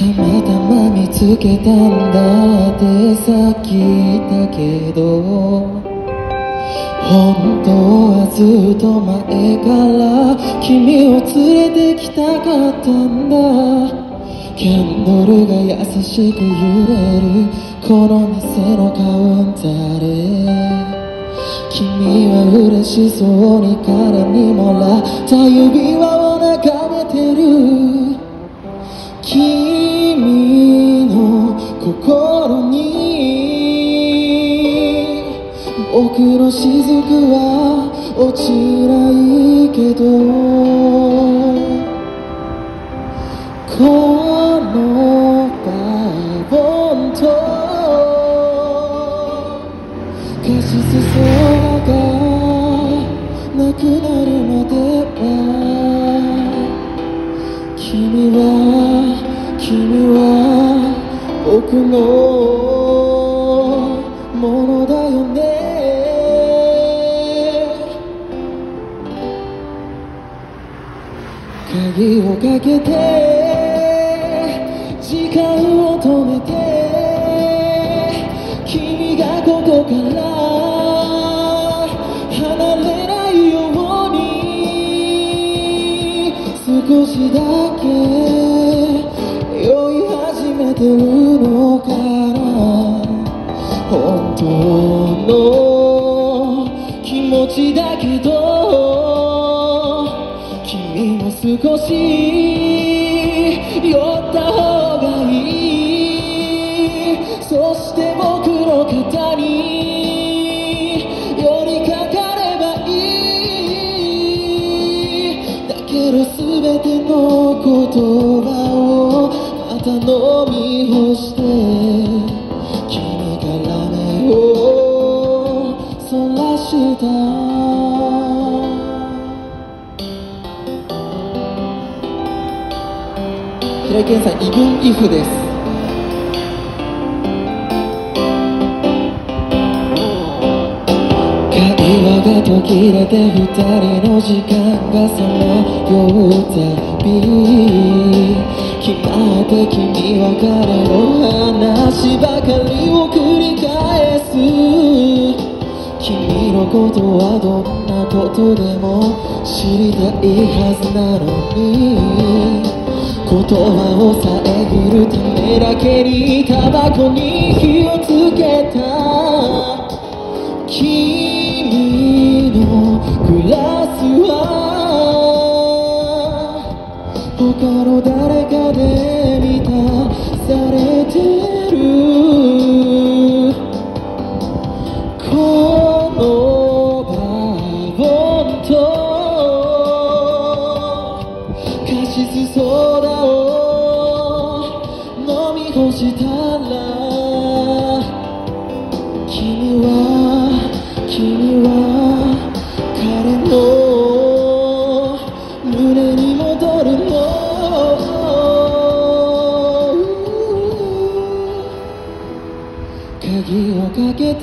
たまたま見つけたんだってさっき言ったけど。本当はずっと前から君を連れてきたかったんだ。キャンドルが優しく揺れるこの店のカウンターで。君は嬉しそうに彼にもらった指輪を眺めてる。僕の雫は落ちないけどこのバボンとカシス空がなくなるまでは君は君は僕の鍵をかけて時間を止めて君がここから離れないように少しだけ酔い始めてるのか少し酔った方がいい。そして僕の肩に寄りかかればいい。だけど全ての言葉をまた飲み干して君から目をそらした。平井堅さんイブンイフです。会話が途切れて二人の時間がさまよう旅決まって君は彼の話ばかりを繰り返す。君のことはどんなことでも知りたいはずなのに。言葉を遮るためだけにタバコに火をつけた君のグラスは他の誰かで満たされてる飲み干したら君は君は彼の胸に戻るの？鍵をかけて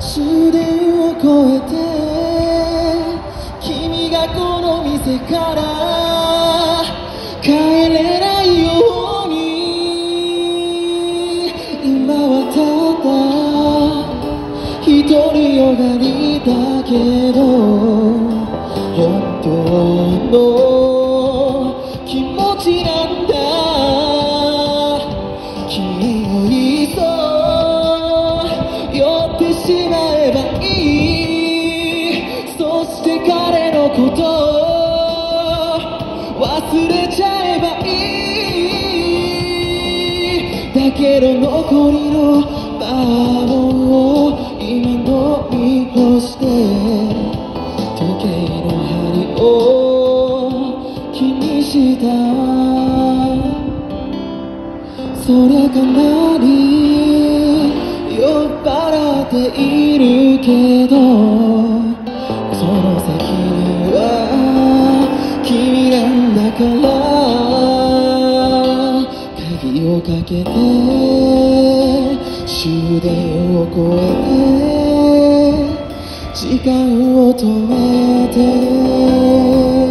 終電を越えて君がこの店からけど本当の気持ちなんだ。君をいっそ寄ってしまえばいい。そして彼のこと忘れちゃえばいい。だけど残りのバーそりゃかなり酔っ払っているけどその先には君なんだから鍵をかけて終電を越えて時間を止めて